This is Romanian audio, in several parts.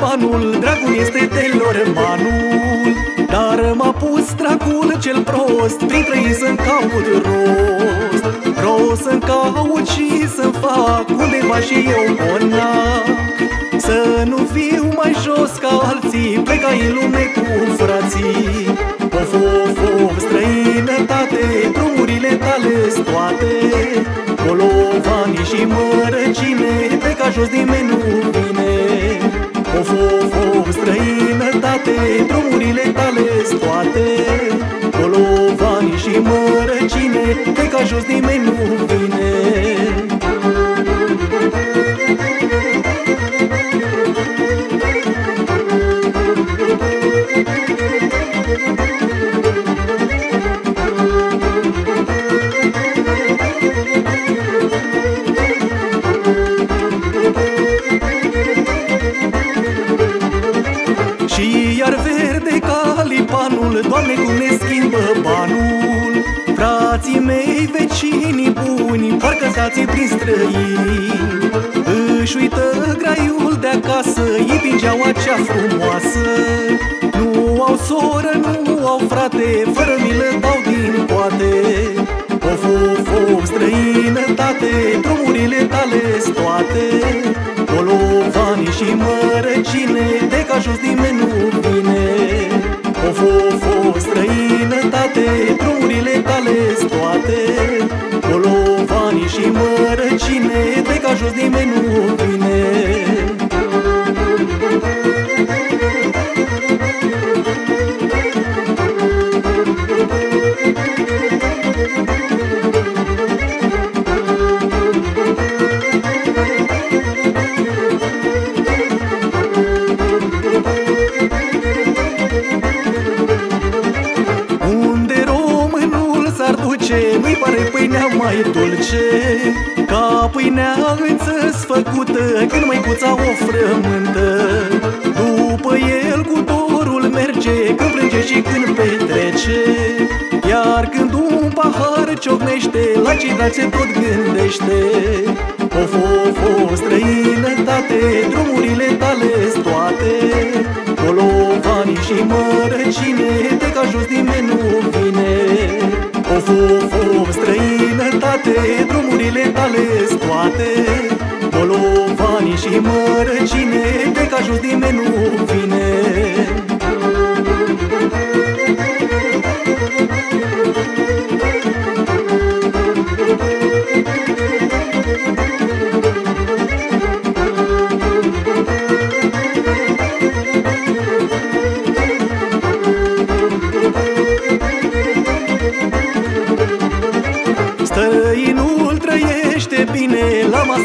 banul Dragul este telor manul Dar m-a pus dracul cel prost Prin trei să-mi caut rost. Rost să-mi caut și să fac Undeva și eu conac Să nu fiu mai jos ca alții Pleca în lume cu frații Of, păi of, of, străinătate Drumurile tale toate. Colovani și mărăcine Pleca jos din nu Of, of, of, străinătate Drumurile tale toate Bolovanii și mărăcine Pe ca jos nimeni nu Doamne, cum ne schimbă banul? Frații mei, vecinii buni Parcă sații prin străini. Își uită graiul de acasă Ei pingeau acea frumoasă. Nu au soră, nu au frate Fără milă dau din poate Of, of, of, străinătate Drumurile tale toate. Bolovanii și mărăcine De ca jos nimeni nu vine Of, of, of, străinătate Drumurile tale toate Bolovanii și mărăcine De ca jos nimeni nu mai dulce Ca pâinea înțăs făcută Când măicuța o frământă. După el cu dorul merge Când plânge și când petrece. Iar când un pahar ciocnește La cei dragi se tot gândește. Of, of, of, străinătate Drumurile tale toate. Bolovanii și mărăcine De ca jos nimeni nu vine. Of, of, of, străinătate Drumurile tale toate Bolovanii și mărăcine De ca jos nimeni nu vine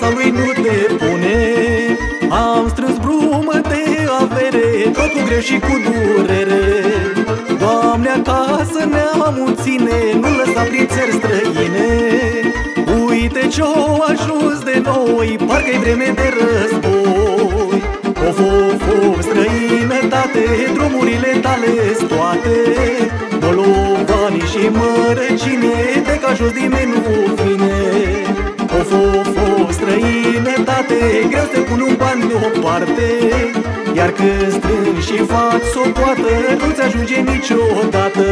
la masa lui nu te pune. Am strâns brumă de avere, tot cu greu și cu durere. Doamne, acasă ne-am ține, nu lăsa prin țări străine. Uite ce-o ajuns de noi, parcă-i vreme de război. Of, of, of, străinătate, drumurile tale toate. Bolovanii și mărăcine, de ca jos nimeni nu străinătate, greu să pun un ban deoparte. Iar când strângi și faci o poată, nu-ți ajunge niciodată